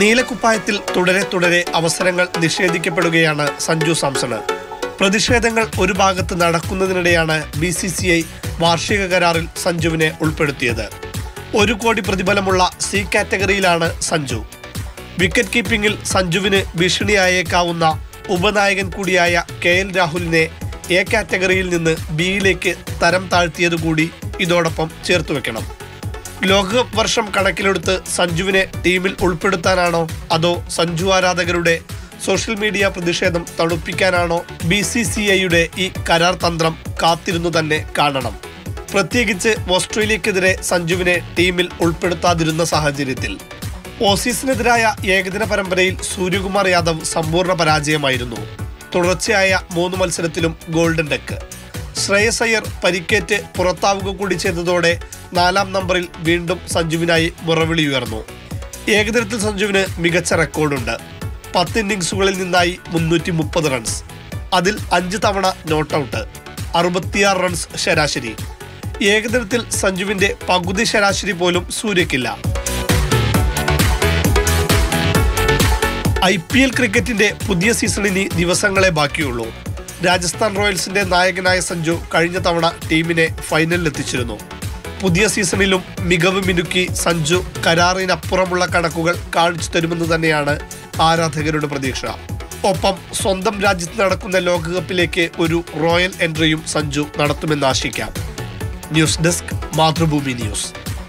നീലക്കുപ്പായത്തിൽ തുടരെ തുടരെ അവസരങ്ങൾ നിഷേധിക്കപ്പെടുകയാണ് സഞ്ജു സാംസണ്. പ്രതിഷേധങ്ങൾ ഒരു ഭാഗത്ത് നടക്കുന്നതിനിടെയാണ് ബി സി സി ഐ വാർഷിക കരാറിൽ സഞ്ജുവിനെ ഉൾപ്പെടുത്തിയത്. ഒരു കോടി പ്രതിഫലമുള്ള സി കാറ്റഗറിയിലാണ് സഞ്ജു. വിക്കറ്റ് കീപ്പിംഗിൽ സഞ്ജുവിന് ഭീഷണിയായേക്കാവുന്ന ഉപനായകൻ കൂടിയായ കെ എൽ രാഹുലിനെ എ കാറ്റഗറിയിൽ നിന്ന് ബിയിലേക്ക് തരം താഴ്ത്തിയതുകൂടി ഇതോടൊപ്പം ചേർത്ത് വെക്കണം ലോകകപ്പ് വർഷം കണക്കിലെടുത്ത് സഞ്ജുവിനെ ടീമിൽ ഉൾപ്പെടുത്താനാണോ? അതോ സഞ്ജു ആരാധകരുടെ സോഷ്യൽ മീഡിയ പ്രതിഷേധം തണുപ്പിക്കാനാണോ? ബി സി സി ഐയുടെ ഈ കരാർ തന്ത്രം കാത്തിരുന്നു തന്നെ കാണണം. പ്രത്യേകിച്ച് ഓസ്ട്രേലിയക്കെതിരെ സഞ്ജുവിനെ ടീമിൽ ഉൾപ്പെടുത്താതിരുന്ന സാഹചര്യത്തിൽ. ഓസീസിനെതിരായ ഏകദിന പരമ്പരയിൽ സൂര്യകുമാർ യാദവ് സമ്പൂർണ പരാജയമായിരുന്നു. തുടർച്ചയായ മൂന്ന് മത്സരത്തിലും ഗോൾഡൻ ഡെക്ക്. ശ്രേയസ് അയ്യർ പരിക്കേറ്റ് പുറത്താവുക കൂടി ചെയ്തതോടെ നാലാം നമ്പറിൽ വീണ്ടും സഞ്ജുവിനായി മുറവിളി ഉയർന്നു ഏകദിനത്തിൽ സഞ്ജുവിന് മികച്ച റെക്കോർഡുണ്ട്. പത്ത് ഇന്നിങ്സുകളിൽ നിന്നായി മുന്നൂറ്റി മുപ്പത് റൺസ്. അതിൽ അഞ്ച് തവണ നോട്ട് ഔട്ട് അറുപത്തിയാറ് റൺസ് ശരാശരി. ഏകദിനത്തിൽ സഞ്ജുവിന്റെ പകുതി ശരാശരി പോലും സൂര്യക്കില്ല ഐ പി എൽ ക്രിക്കറ്റിന്റെ പുതിയ സീസണിന് ദിവസങ്ങളെ ബാക്കിയുള്ളൂ. രാജസ്ഥാൻ റോയൽസിന്റെ നായകനായ സഞ്ജു കഴിഞ്ഞ തവണ ടീമിനെ ഫൈനലിലെത്തിച്ചിരുന്നു. പുതിയ സീസണിലും മികവ് മിനുക്കി സഞ്ജു കരാറിനപ്പുറമുള്ള കണക്കുകൾ കാണിച്ചു തരുമെന്ന് തന്നെയാണ് ആരാധകരുടെ പ്രതീക്ഷ. ഒപ്പം സ്വന്തം രാജ്യത്ത് നടക്കുന്ന ലോകകപ്പിലേക്ക് ഒരു റോയൽ എൻട്രിയും സഞ്ജു നടത്തുമെന്ന് ആശിക്കാം. News desk Mathrubhumi news.